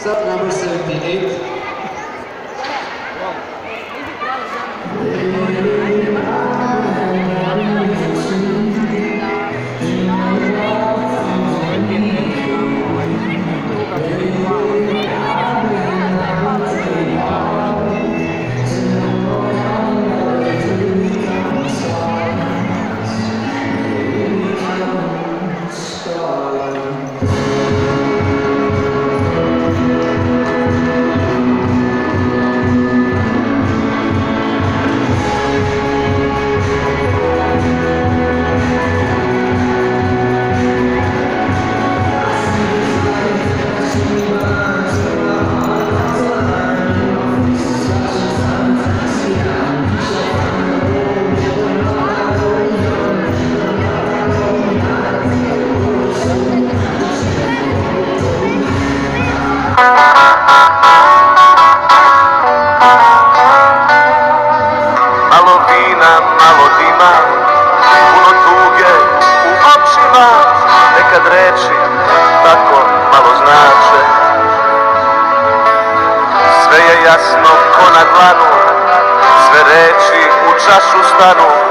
Step number 78. Malo vina, malo dima, puno tuge u očima, nekad reči tako malo znače. Sve je jasno ko na dlanu, sve reči u čašu stanu,